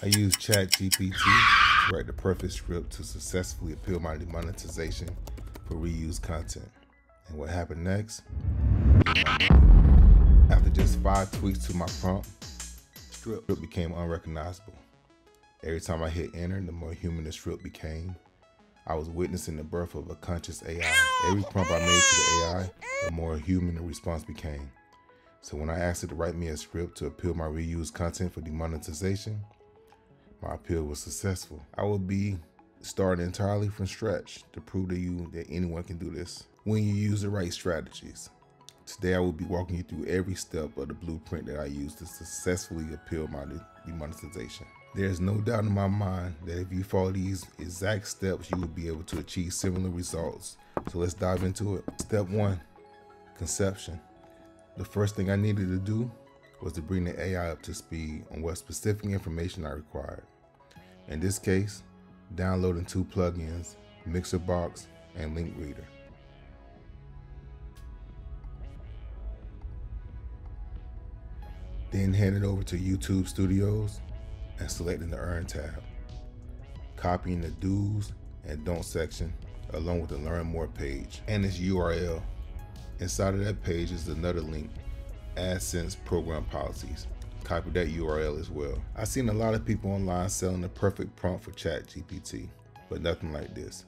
I used ChatGPT to write the perfect script to successfully appeal my demonetization for reused content. And what happened next? After just five tweaks to my prompt, script became unrecognizable. Every time I hit enter, the more human the script became. I was witnessing the birth of a conscious AI. Every prompt I made to the AI, the more human the response became. So when I asked it to write me a script to appeal my reused content for demonetization, my appeal was successful. I will be starting entirely from scratch to prove to you that anyone can do this when you use the right strategies. Today I will be walking you through every step of the blueprint that I used to successfully appeal my demonetization. There's no doubt in my mind that if you follow these exact steps, you will be able to achieve similar results. So let's dive into it. Step one, conception. The first thing I needed to do was to bring the AI up to speed on what specific information I required. In this case, downloading two plugins, MixerBox and Linkreader. Then heading over to YouTube Studios and selecting the Earn tab. Copying the do's and don't section along with the learn more page and its URL. Inside of that page is another link AdSense program policies. Copy that URL as well. I've seen a lot of people online selling the perfect prompt for ChatGPT, but nothing like this.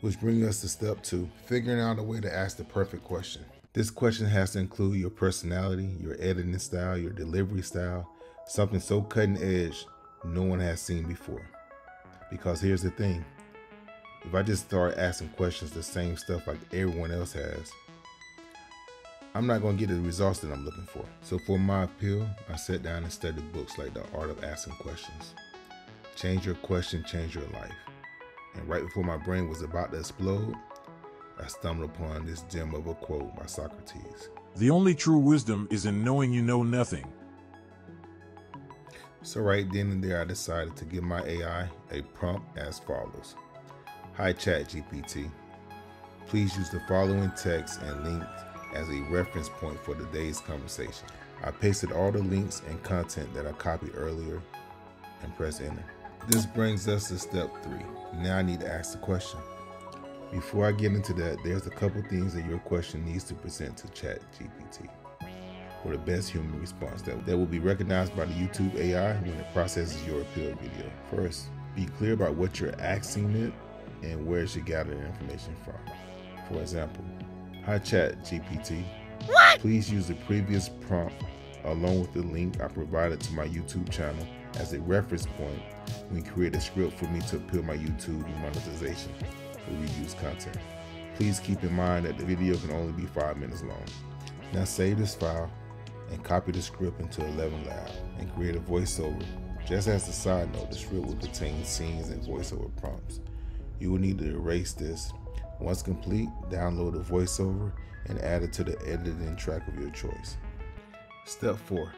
Which brings us to step two, figuring out a way to ask the perfect question. This question has to include your personality, your editing style, your delivery style, something so cutting edge no one has seen before. Because here's the thing, if I just start asking questions the same stuff like everyone else has, I'm not going to get the results that I'm looking for. So for my appeal, I sat down and studied books like The Art of Asking Questions. Change your question, change your life. And right before my brain was about to explode, I stumbled upon this gem of a quote by Socrates. The only true wisdom is in knowing you know nothing. So right then and there, I decided to give my AI a prompt as follows. Hi ChatGPT, please use the following text and link as a reference point for today's conversation. I pasted all the links and content that I copied earlier and press enter. This brings us to step three. Now I need to ask the question. Before I get into that, there's a couple things that your question needs to present to ChatGPT for the best human response that, that will be recognized by the YouTube AI when it processes your appeal video. First, be clear about what you're asking it and where it should gather the information from. For example, Hi Chat GPT. What? Please use the previous prompt along with the link I provided to my YouTube channel as a reference point when you create a script for me to appeal my YouTube monetization for reused content. Please keep in mind that the video can only be 5 minutes long. Now save this file and copy the script into 11 Lab and create a voiceover. Just as a side note, the script will contain scenes and voiceover prompts. You will need to erase this once complete, download the voiceover and add it to the editing track of your choice. Step 4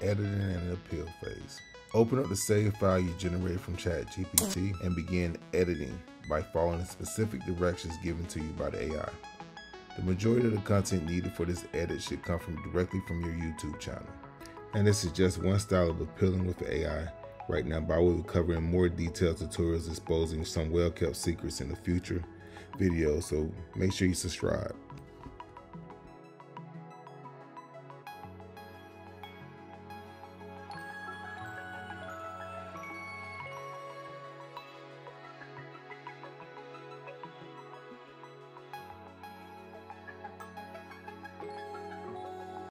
Editing and appeal phase. Open up the save file you generated from ChatGPT and begin editing by following the specific directions given to you by the AI. The majority of the content needed for this edit should come from directly from your YouTube channel. And this is just one style of appealing with the AI right now, but I will be covering more detailed tutorials exposing some well kept secrets in the future video, so make sure you subscribe.